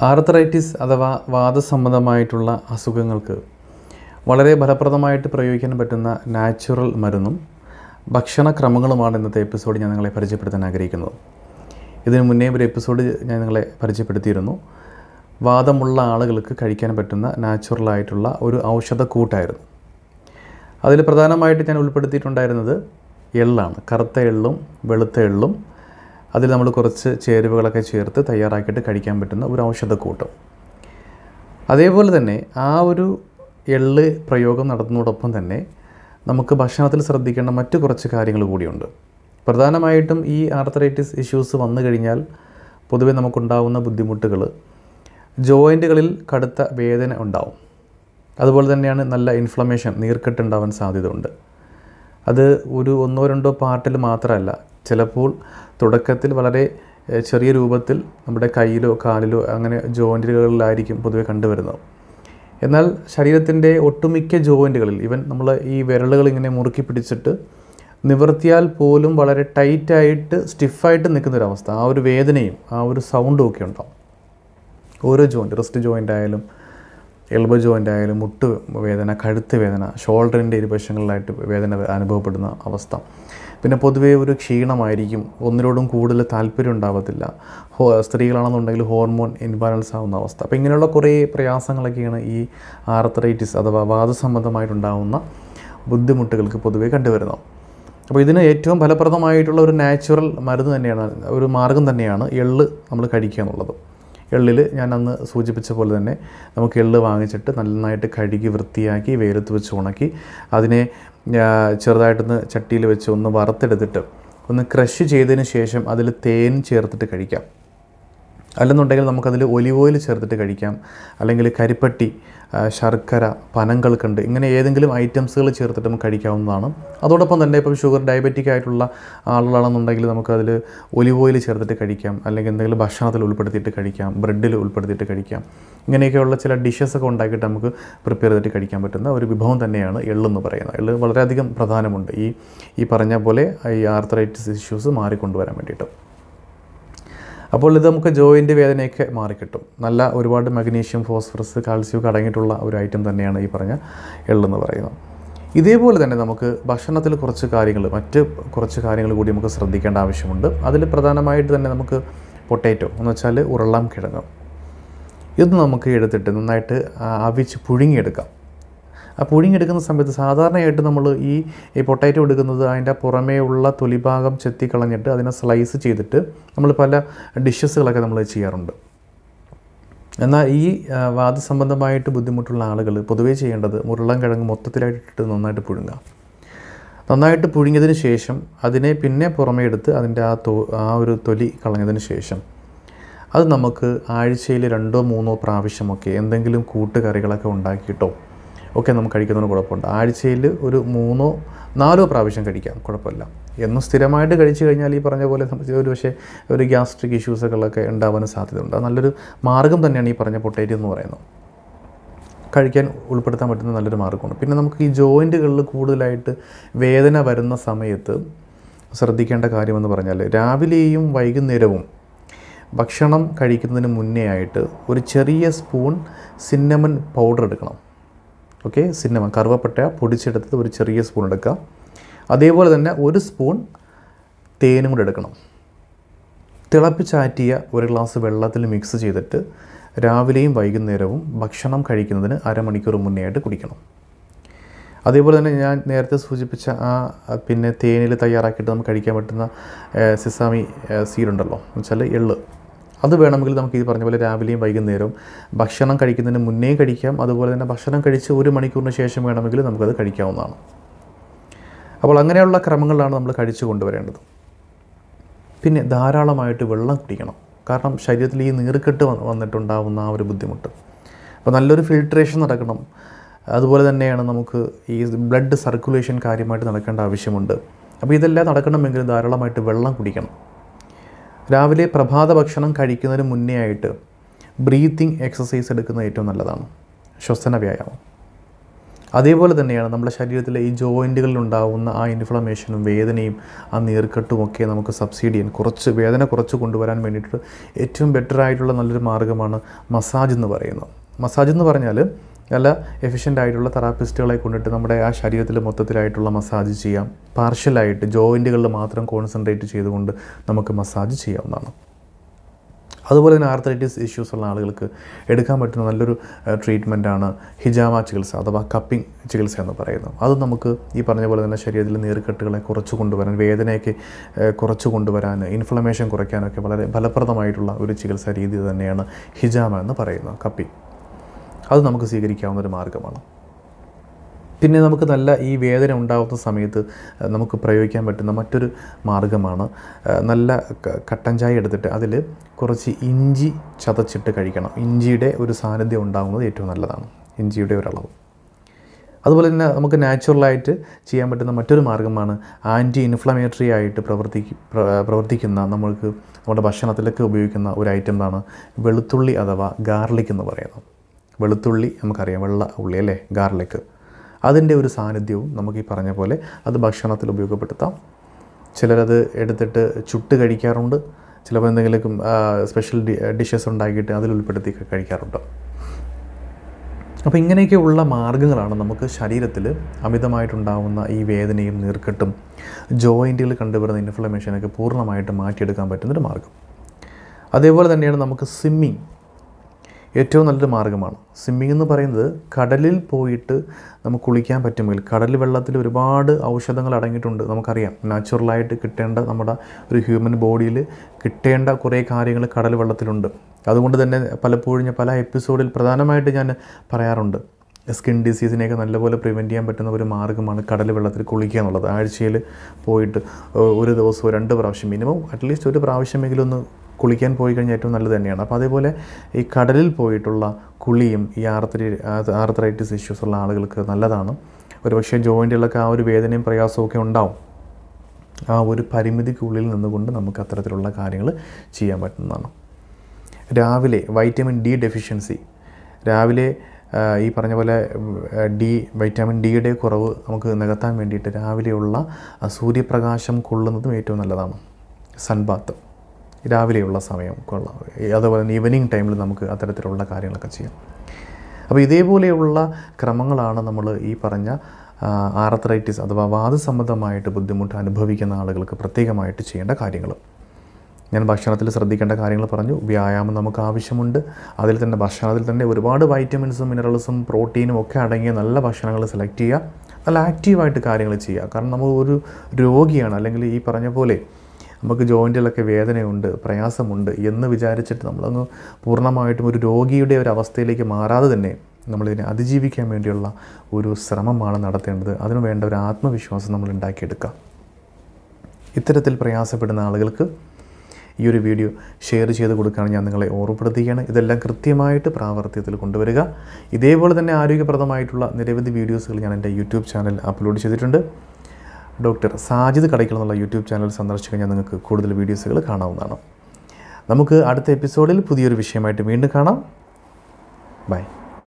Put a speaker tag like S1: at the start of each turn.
S1: Arthritis അഥവാ വാദസംബന്ധമായിട്ടുള്ള അസുഖങ്ങൾക്ക് വളരെ ഫലപ്രദമായിട്ട് പ്രയോഗിക്കാൻ പറ്റുന്ന നാച്ചുറൽ മരുന്നും ഭക്ഷണക്രമങ്ങളുമാണ് ഇന്നത്തെ എപ്പിസോഡ് ഞാൻ നിങ്ങളെ പരിചയപ്പെടുത്താൻ ആഗ്രഹിക്കുന്നത്. ഇതിനു മുന്നേ ഒരു എപ്പിസോഡ് ഞാൻ നിങ്ങളെ പരിചയപ്പെടുത്തിയിരുന്നു. വാദമുള്ള ആളുകൾക്ക് കഴിക്കാൻ പറ്റുന്ന നാച്ചുറലായിട്ടുള്ള ഒരു ഔഷധക്കൂട്ടായിരുന്നു അതിൽ പ്രധാനമായിട്ട് ഞാൻ ഉൾപ്പെടുത്തിയിട്ടുണ്ടായിരുന്നത് എള്ളാണ്. കറുത്ത എള്ളും വെളുത്ത എള്ളും അതിൽ നമ്മൾ കുറച്ച് ചേരുവകളൊക്കെ ചേർത്ത് തയ്യാറാക്കിയിട്ട് കഴിക്കാൻ പറ്റുന്ന ഒരു ഔഷധക്കൂട്ട്. അതേപോലെ തന്നെ ആ ഒരു എള്ള് പ്രയോഗം നടത്തുന്നതോടൊപ്പം തന്നെ നമുക്ക് ഭക്ഷണത്തിൽ ശ്രദ്ധിക്കേണ്ട മറ്റു കുറച്ച് കാര്യങ്ങൾ കൂടിയുണ്ട്. പ്രധാനമായിട്ടും ഈ ആർത്തറൈറ്റിസ് ഇഷ്യൂസ് വന്നു കഴിഞ്ഞാൽ പൊതുവെ നമുക്കുണ്ടാവുന്ന ബുദ്ധിമുട്ടുകൾ ജോയിന്റുകളിൽ കടുത്ത വേദന ഉണ്ടാവും. അതുപോലെ തന്നെയാണ് നല്ല ഇൻഫ്ലമേഷൻ നീർക്കെട്ടുണ്ടാവാൻ സാധ്യതയുണ്ട്. അത് ഒരു ഒന്നോ രണ്ടോ പാർട്ടിൽ മാത്രമല്ല ചിലപ്പോൾ തുടക്കത്തിൽ വളരെ ചെറിയ രൂപത്തിൽ നമ്മുടെ കയ്യിലോ കാലിലോ അങ്ങനെ ജോയിന്റുകളിലായിരിക്കും പൊതുവെ കണ്ടുവരുന്നത്. എന്നാൽ ശരീരത്തിന്റെ ഒട്ടുമിക്ക ജോയിന്റുകളിൽ ഇവൻ നമ്മൾ ഈ വിരലുകൾ ഇങ്ങനെ മുറുക്കി പിടിച്ചിട്ട് നിവർത്തിയാൽ പോലും വളരെ ടൈറ്റായിട്ട് സ്റ്റിഫായിട്ട് നിൽക്കുന്നൊരവസ്ഥ ആ ഒരു വേദനയും ആ ഒരു സൗണ്ടും ഒക്കെ ഉണ്ടാവും. ഓരോ ജോയിന്റ് റിസ്റ്റ് ജോയിന്റ് ആയാലും എൽബോ ജോയിന്റ് ആയാലും മുട്ട് വേദന കഴുത്ത് വേദന ഷോൾഡറിന്റെ ഇരുവശങ്ങളിലായിട്ട് വേദന അനുഭവപ്പെടുന്ന അവസ്ഥ. പിന്നെ പൊതുവേ ഒരു ക്ഷീണമായിരിക്കും. ഒന്നിനോടും കൂടുതൽ താല്പര്യം ഉണ്ടാവത്തില്ല. ഹോ സ്ത്രീകളാണെന്നുണ്ടെങ്കിൽ ഹോർമോൺ ഇൻബാലൻസ് ആവുന്ന അവസ്ഥ. അപ്പോൾ ഇങ്ങനെയുള്ള കുറേ പ്രയാസങ്ങളൊക്കെയാണ് ഈ ആർത്രൈറ്റിസ് അഥവാ വാദസംബന്ധമായിട്ടുണ്ടാവുന്ന ബുദ്ധിമുട്ടുകൾക്ക് പൊതുവേ കണ്ടുവരുന്നത്. അപ്പോൾ ഇതിന് ഏറ്റവും ഫലപ്രദമായിട്ടുള്ള ഒരു നാച്ചുറൽ മരുന്ന് തന്നെയാണ് ഒരു മാർഗം തന്നെയാണ് എള്ള് നമ്മൾ കഴിക്കുക എന്നുള്ളത്. എള്ളിൽ ഞാൻ അന്ന് സൂചിപ്പിച്ച പോലെ തന്നെ നമുക്ക് എള്ള് വാങ്ങിച്ചിട്ട് നന്നായിട്ട് കഴുകി വൃത്തിയാക്കി വെയിലത്ത് വെച്ച് ഉണക്കി അതിനെ ചെറുതായിട്ടൊന്ന് ചട്ടിയിൽ വെച്ച് ഒന്ന് വറുത്തെടുത്തിട്ട് ഒന്ന് ക്രഷ് ചെയ്തതിന് ശേഷം അതിൽ തേൻ ചേർത്തിട്ട് കഴിക്കാം. അല്ലെന്നുണ്ടെങ്കിൽ നമുക്കതിൽ ഒലിവ് ഓയിൽ ചേർത്തിട്ട് കഴിക്കാം. അല്ലെങ്കിൽ കരിപ്പട്ടി ശർക്കര പനങ്കൽക്കണ്ട് ഇങ്ങനെ ഏതെങ്കിലും ഐറ്റംസുകൾ ചേർത്തിട്ട് നമുക്ക് കഴിക്കാവുന്നതാണ്. അതോടൊപ്പം തന്നെ ഇപ്പം ഷുഗർ ഡയബറ്റിക് ആയിട്ടുള്ള ആളുകളാണെന്നുണ്ടെങ്കിൽ നമുക്കതിൽ ഒലിവ് ഓയിൽ ചേർത്തിട്ട് കഴിക്കാം. അല്ലെങ്കിൽ എന്തെങ്കിലും ഭക്ഷണത്തിൽ ഉൾപ്പെടുത്തിയിട്ട് കഴിക്കാം ബ്രെഡിൽ ഉൾപ്പെടുത്തിയിട്ട് കഴിക്കാം. ഇങ്ങനെയൊക്കെയുള്ള ചില ഡിഷസ് ഒക്കെ ഉണ്ടാക്കിയിട്ട് നമുക്ക് പ്രിപ്പയർ ചെയ്തിട്ട് കഴിക്കാൻ പറ്റുന്ന ഒരു വിഭവം തന്നെയാണ് എള്ളെന്ന് പറയുന്നത്. എള്ള് വളരെയധികം പ്രധാനമുണ്ട്. ഈ ഈ പറഞ്ഞ പോലെ ഈ ആർത്തറൈറ്റിസ് ഇഷ്യൂസ് മാറിക്കൊണ്ടുവരാൻ വേണ്ടിയിട്ട്. അപ്പോൾ ഇത് നമുക്ക് ജോയിന്റ് വേദനയൊക്കെ മാറിക്കിട്ടും. നല്ല ഒരുപാട് മഗ്നീഷ്യം ഫോസ്ഫറസ് കാൽസ്യം അടങ്ങിയിട്ടുള്ള ഒരു ഐറ്റം തന്നെയാണ് ഈ പറഞ്ഞ എള്ളെന്ന് പറയുന്നത്. ഇതേപോലെ തന്നെ നമുക്ക് ഭക്ഷണത്തിൽ കുറച്ച് കാര്യങ്ങൾ മറ്റ് കുറച്ച് കാര്യങ്ങൾ കൂടി നമുക്ക് ശ്രദ്ധിക്കേണ്ട ആവശ്യമുണ്ട്. അതിൽ പ്രധാനമായിട്ട് തന്നെ നമുക്ക് പൊട്ടേറ്റോ എന്ന് വെച്ചാൽ ഉരുളാം കിഴങ്ങ്. ഇത് നമുക്ക് എടുത്തിട്ട് നന്നായിട്ട് അവിച്ച് പുഴുങ്ങിയെടുക്കാം. ആ പുഴുങ്ങിയെടുക്കുന്ന സമയത്ത് സാധാരണയായിട്ട് നമ്മൾ ഈ ഈ പൊട്ടാറ്റോ എടുക്കുന്നത് അതിന്റെ പുറമേ ഉള്ള തൊലിഭാഗം ചെത്തിക്കളഞ്ഞിട്ട് അതിനെ സ്ലൈസ് ചെയ്തിട്ട് നമ്മൾ പല ഡിഷസുകളൊക്കെ നമ്മൾ ചെയ്യാറുണ്ട്. എന്നാൽ ഈ വാദസംബന്ധമായിട്ട് ബുദ്ധിമുട്ടുള്ള ആളുകൾ പൊതുവേ ചെയ്യേണ്ടത് മുരുളൻ കിഴങ്ങ് മൊത്തത്തിലായിട്ട് ഇട്ടിട്ട് നന്നായിട്ട് പുഴുങ്ങുക നന്നായിട്ട് പുഴുങ്ങിയതിന് ശേഷം അതിനെ പിന്നെ പുറമേ എടുത്ത് അതിന്റെ ആ തൊ ആ ഒരു തൊലി കളഞ്ഞതിന് ശേഷം അത് നമുക്ക് ആഴ്ചയിൽ രണ്ടോ മൂന്നോ പ്രാവശ്യമൊക്കെ എന്തെങ്കിലും കൂട്ടുകറികളൊക്കെ ഉണ്ടാക്കിയിട്ടോ ഒക്കെ നമുക്ക് കഴിക്കുന്നതിന് കുഴപ്പമുണ്ട്. ആഴ്ചയിൽ ഒരു മൂന്നോ നാലോ പ്രാവശ്യം കഴിക്കാം. കുഴപ്പമില്ല. എന്നും സ്ഥിരമായിട്ട് കഴിച്ചു കഴിഞ്ഞാൽ ഈ പറഞ്ഞ പോലെ ഒരു പക്ഷേ ഒരു ഗ്യാസ്ട്രിക് ഇഷ്യൂസുകളൊക്കെ ഉണ്ടാവാൻ സാധ്യതയുണ്ട്. അത് നല്ലൊരു മാർഗം തന്നെയാണ് ഈ പറഞ്ഞ പൊട്ടേറ്റ് എന്ന് പറയുന്നത്. കഴിക്കാൻ ഉൾപ്പെടുത്താൻ പറ്റുന്ന നല്ലൊരു മാർഗമാണ് പിന്നെ നമുക്ക് ഈ ജോയിന്റുകളിൽ കൂടുതലായിട്ട് വേദന വരുന്ന സമയത്ത് ശ്രദ്ധിക്കേണ്ട കാര്യമെന്ന് പറഞ്ഞാൽ രാവിലെയും വൈകുന്നേരവും ഭക്ഷണം കഴിക്കുന്നതിന് മുന്നേ ആയിട്ട് ഒരു ചെറിയ സ്പൂൺ സിന്നമൻ പൗഡർ എടുക്കണം. ഓക്കെ സിന്നമൺ കറുവപ്പട്ട പൊടിച്ചെടുത്തത് ഒരു ചെറിയ സ്പൂൺ എടുക്കുക അതേപോലെ തന്നെ ഒരു സ്പൂൺ തേനും കൂടെ എടുക്കണം. തിളപ്പിച്ചാറ്റിയ ഒരു ഗ്ലാസ് വെള്ളത്തിൽ മിക്സ് ചെയ്തിട്ട് രാവിലെയും വൈകുന്നേരവും ഭക്ഷണം കഴിക്കുന്നതിന് അരമണിക്കൂർ മുന്നേ ആയിട്ട് കുടിക്കണം. അതേപോലെ തന്നെ ഞാൻ നേരത്തെ സൂചിപ്പിച്ച ആ പിന്നെ തേനിൽ തയ്യാറാക്കിയിട്ട് നമുക്ക് കഴിക്കാൻ പറ്റുന്ന സിസാമി സീഡുണ്ടല്ലോ എന്ന് വെച്ചാൽ എള്ള്. അത് വേണമെങ്കിൽ നമുക്ക് ഈ പറഞ്ഞ പോലെ രാവിലെയും വൈകുന്നേരവും ഭക്ഷണം കഴിക്കുന്നതിന് മുന്നേ കഴിക്കാം. അതുപോലെ തന്നെ ഭക്ഷണം കഴിച്ച് ഒരു മണിക്കൂറിന് ശേഷം വേണമെങ്കിൽ നമുക്കത് കഴിക്കാവുന്നതാണ്. അപ്പോൾ അങ്ങനെയുള്ള ക്രമങ്ങളിലാണ് നമ്മൾ കഴിച്ചു കൊണ്ടുവരേണ്ടത്. പിന്നെ ധാരാളമായിട്ട് വെള്ളം കുടിക്കണം. കാരണം ശരീരത്തിൽ ഈ നീർക്കെട്ട് വന്ന് വന്നിട്ടുണ്ടാവുന്ന ആ ഒരു ബുദ്ധിമുട്ട്. അപ്പോൾ നല്ലൊരു ഫിൽട്രേഷൻ നടക്കണം. അതുപോലെ തന്നെയാണ് നമുക്ക് ഈ ബ്ലഡ് സർക്കുലേഷൻ കാര്യമായിട്ട് നടക്കേണ്ട ആവശ്യമുണ്ട്. അപ്പോൾ ഇതെല്ലാം നടക്കണമെങ്കിൽ ധാരാളമായിട്ട് വെള്ളം കുടിക്കണം. രാവിലെ പ്രഭാത ഭക്ഷണം കഴിക്കുന്നതിന് മുന്നേ ആയിട്ട് ബ്രീത്തിങ് എക്സസൈസ് എടുക്കുന്നത് ഏറ്റവും നല്ലതാണ്. ശ്വസന വ്യായാമം. അതേപോലെ തന്നെയാണ് നമ്മുടെ ശരീരത്തിലെ ഈ ജോയിന്റുകളിൽ ഉണ്ടാകുന്ന ആ ഇൻഫ്ലമേഷനും വേദനയും ആ നീർക്കെട്ടും ഒക്കെ നമുക്ക് സബ്സിഡി ചെയ്യാൻ കുറച്ച് വേദന കുറച്ച് കൊണ്ടുവരാൻ വേണ്ടിയിട്ട് ഏറ്റവും ബെറ്റർ ആയിട്ടുള്ള നല്ലൊരു മാർഗമാണ് മസാജ് എന്ന് പറയുന്നത്. മസാജ് എന്ന് പറഞ്ഞാൽ നല്ല എഫിഷ്യന്റ് ആയിട്ടുള്ള തെറാപ്പിസ്റ്റുകളെ കൊണ്ടിട്ട് നമ്മുടെ ആ ശരീരത്തിൽ മൊത്തത്തിലായിട്ടുള്ള മസാജ് ചെയ്യാം. പാർഷ്യലായിട്ട് ജോയിന്റുകളിൽ മാത്രം കോൺസെൻട്രേറ്റ് ചെയ്തുകൊണ്ട് നമുക്ക് മസാജ് ചെയ്യാവുന്നതാണ്. അതുപോലെ തന്നെ ആർത്രൈറ്റിസ് ഇഷ്യൂസ് ഉള്ള ആളുകൾക്ക് എടുക്കാൻ പറ്റുന്ന നല്ലൊരു ട്രീറ്റ്മെന്റാണ് ഹിജാമ ചികിത്സ അഥവാ കപ്പിംഗ് ചികിത്സ എന്ന് പറയുന്നത്. അത് നമുക്ക് ഈ പറഞ്ഞ പോലെ തന്നെ ശരീരത്തിൽ നീർക്കെട്ടുകളെ കുറച്ച് കൊണ്ടുവരാൻ വേദനയൊക്കെ കുറച്ച് കൊണ്ടുവരാൻ ഇൻഫ്ലമേഷൻ കുറയ്ക്കാനൊക്കെ വളരെ ഫലപ്രദമായിട്ടുള്ള ഒരു ചികിത്സാ രീതി തന്നെയാണ് ഹിജാമ എന്ന് പറയുന്നത് കപ്പിംഗ് അത് നമുക്ക് സ്വീകരിക്കാവുന്ന ഒരു മാർഗമാണ് പിന്നെ നമുക്ക് നല്ല ഈ വേദന ഉണ്ടാകുന്ന സമയത്ത് നമുക്ക് പ്രയോഗിക്കാൻ പറ്റുന്ന മറ്റൊരു മാർഗമാണ് നല്ല കട്ടൻ ചായ എടുത്തിട്ട് അതിൽ കുറച്ച് ഇഞ്ചി ചതച്ചിട്ട് കഴിക്കണം. ഇഞ്ചിയുടെ ഒരു സാന്നിധ്യം ഉണ്ടാകുന്നത് ഏറ്റവും നല്ലതാണ് ഇഞ്ചിയുടെ ഒരളവ്. അതുപോലെ തന്നെ നമുക്ക് നാച്ചുറലായിട്ട് ചെയ്യാൻ പറ്റുന്ന മറ്റൊരു മാർഗമാണ് ആന്റി ഇൻഫ്ലമേറ്ററി ആയിട്ട് പ്രവർത്തി പ്രവർത്തിക്കുന്ന നമ്മൾക്ക് നമ്മുടെ ഭക്ഷണത്തിലൊക്കെ ഉപയോഗിക്കുന്ന ഒരു ഐറ്റം ഐറ്റമാണ് വെളുത്തുള്ളി അഥവാ ഗാർലിക് എന്ന് പറയുന്നത്. വെളുത്തുള്ളി നമുക്കറിയാം വെള്ള ഉള്ളി അല്ലേ ഗാർലിക് അതിന്റെ ഒരു സാന്നിധ്യവും നമുക്ക് ഈ പറഞ്ഞ പോലെ അത് ഭക്ഷണത്തിൽ ഉപയോഗപ്പെടുത്താം. ചിലരത് എടുത്തിട്ട് ചുട്ട് കഴിക്കാറുണ്ട് ചിലപ്പോൾ എന്തെങ്കിലും സ്പെഷ്യൽ ഡിഷസ് ഉണ്ടാക്കിയിട്ട് അതിൽ ഉൾപ്പെടുത്തി കഴിക്കാറുണ്ട്. അപ്പോൾ ഇങ്ങനെയൊക്കെയുള്ള മാർഗങ്ങളാണ് നമുക്ക് ശരീരത്തിൽ അമിതമായിട്ടുണ്ടാകുന്ന ഈ വേദനയും നീർക്കെട്ടും ജോയിന്റുകൾ കണ്ടുവരുന്ന ഇൻഫ്ലമേഷനൊക്കെ പൂർണമായിട്ട് മാറ്റിയെടുക്കാൻ പറ്റുന്നൊരു മാർഗം അതേപോലെ തന്നെയാണ് നമുക്ക് സ്വിമ്മിങ് ഏറ്റവും നല്ലൊരു മാർഗമാണ് സ്വിമ്മിംഗ് എന്ന് പറയുന്നത് കടലിൽ പോയിട്ട് നമുക്ക് കുളിക്കാൻ പറ്റുമെങ്കിൽ കടൽ വെള്ളത്തിൽ ഒരുപാട് ഔഷധങ്ങൾ അടങ്ങിയിട്ടുണ്ട് നമുക്കറിയാം. നാച്ചുറലായിട്ട് കിട്ടേണ്ട നമ്മുടെ ഒരു ഹ്യൂമൻ ബോഡിയിൽ കിട്ടേണ്ട കുറേ കാര്യങ്ങൾ കടൽ വെള്ളത്തിലുണ്ട്. അതുകൊണ്ട് തന്നെ പലപ്പോഴും ഞാൻ പല എപ്പിസോഡിൽ പ്രധാനമായിട്ട് ഞാൻ പറയാറുണ്ട്. സ്കിൻ ഡിസീസിനെയൊക്കെ നല്ലപോലെ പ്രിവെന്റ് ചെയ്യാൻ പറ്റുന്ന ഒരു മാർഗമാണ് കടൽ വെള്ളത്തിൽ കുളിക്കുക എന്നുള്ളത്. ആഴ്ചയിൽ പോയിട്ട് ഒരു ദിവസമോ രണ്ട് പ്രാവശ്യം മിനിമം അറ്റ്ലീസ്റ്റ് ഒരു പ്രാവശ്യമെങ്കിലും ഒന്ന് കുളിക്കാൻ പോയി കഴിഞ്ഞാൽ ഏറ്റവും നല്ലത് തന്നെയാണ്. അപ്പോൾ അതേപോലെ ഈ കടലിൽ പോയിട്ടുള്ള കുളിയും ഈ ആർത്തരി ആർത്രൈറ്റിസ് ഇഷ്യൂസ് ഉള്ള ആളുകൾക്ക് നല്ലതാണ്. ഒരുപക്ഷെ ജോയിന്റുകളൊക്കെ ആ ഒരു വേദനയും പ്രയാസവും ഒക്കെ ഉണ്ടാവും. ആ ഒരു പരിമിതിക്കുള്ളിൽ നിന്നുകൊണ്ട് നമുക്ക് അത്തരത്തിലുള്ള കാര്യങ്ങൾ ചെയ്യാൻ പറ്റുന്നതാണ്. രാവിലെ വൈറ്റമിൻ ഡി ഡെഫിഷ്യൻസി രാവിലെ ഈ പറഞ്ഞ പോലെ ഡി വൈറ്റാമിൻ ഡിയുടെ കുറവ് നമുക്ക് നികത്താൻ വേണ്ടിയിട്ട് രാവിലെയുള്ള സൂര്യപ്രകാശം കൊള്ളുന്നതും ഏറ്റവും നല്ലതാണ്. സൺബാത്ത് രാവിലെയുള്ള സമയം കൊള്ളാം. അതുപോലെ തന്നെ ഈവനിങ് ടൈമിൽ നമുക്ക് അത്തരത്തിലുള്ള കാര്യങ്ങളൊക്കെ ചെയ്യാം. അപ്പോൾ ഇതേപോലെയുള്ള ക്രമങ്ങളാണ് നമ്മൾ ഈ പറഞ്ഞ ആർത്രൈറ്റിസ് അഥവാ വാദസംബന്ധമായിട്ട് ബുദ്ധിമുട്ട് അനുഭവിക്കുന്ന ആളുകൾക്ക് പ്രത്യേകമായിട്ട് ചെയ്യേണ്ട കാര്യങ്ങൾ ഞാൻ ഭക്ഷണത്തിൽ ശ്രദ്ധിക്കേണ്ട കാര്യങ്ങൾ പറഞ്ഞു. വ്യായാമം നമുക്ക് ആവശ്യമുണ്ട്. അതിൽ തന്നെ ഭക്ഷണത്തിൽ തന്നെ ഒരുപാട് വൈറ്റമിൻസും മിനറൽസും പ്രോട്ടീനും ഒക്കെ അടങ്ങിയ നല്ല ഭക്ഷണങ്ങൾ സെലക്ട് ചെയ്യുക. നല്ല ആക്റ്റീവായിട്ട് കാര്യങ്ങൾ ചെയ്യുക. കാരണം നമ്മൾ ഒരു രോഗിയാണ്. അല്ലെങ്കിൽ ഈ പറഞ്ഞ പോലെ നമുക്ക് ജോയിന്റിലൊക്കെ വേദനയുണ്ട് പ്രയാസമുണ്ട് എന്ന് വിചാരിച്ചിട്ട് നമ്മളൊന്ന് പൂർണമായിട്ടും ഒരു രോഗിയുടെ ഒരു അവസ്ഥയിലേക്ക് മാറാതെ തന്നെ നമ്മളിതിനെ അതിജീവിക്കാൻ വേണ്ടിയുള്ള ഒരു ശ്രമമാണ് നടത്തേണ്ടത്. അതിനു വേണ്ട ഒരു ആത്മവിശ്വാസം നമ്മൾ ഉണ്ടാക്കിയെടുക്കുക ഇത്തരത്തിൽ പ്രയാസപ്പെടുന്ന ആളുകൾക്ക് ഈ ഒരു വീഡിയോ ഷെയർ ചെയ്ത് കൊടുക്കുകയാണ് ഞാൻ നിങ്ങളെ ഓർമ്മപ്പെടുത്തുകയാണ്. ഇതെല്ലാം കൃത്യമായിട്ട് പ്രാവർത്തികത്തിൽ കൊണ്ടുവരിക. ഇതേപോലെ തന്നെ ആരോഗ്യപ്രദമായിട്ടുള്ള നിരവധി വീഡിയോസുകൾ ഞാൻ എന്റെ യൂട്യൂബ് ചാനൽ അപ്ലോഡ് ചെയ്തിട്ടുണ്ട്. ഡോക്ടർ സാജിദ് കടയ്ക്കൽ എന്നുള്ള യൂട്യൂബ് ചാനൽ സന്ദർശിച്ച് കഴിഞ്ഞാൽ നിങ്ങൾക്ക് കൂടുതൽ വീഡിയോസുകൾ കാണാവുന്നതാണ്. നമുക്ക് അടുത്ത എപ്പിസോഡിൽ പുതിയൊരു വിഷയമായിട്ട് വീണ്ടും കാണാം. ബൈ.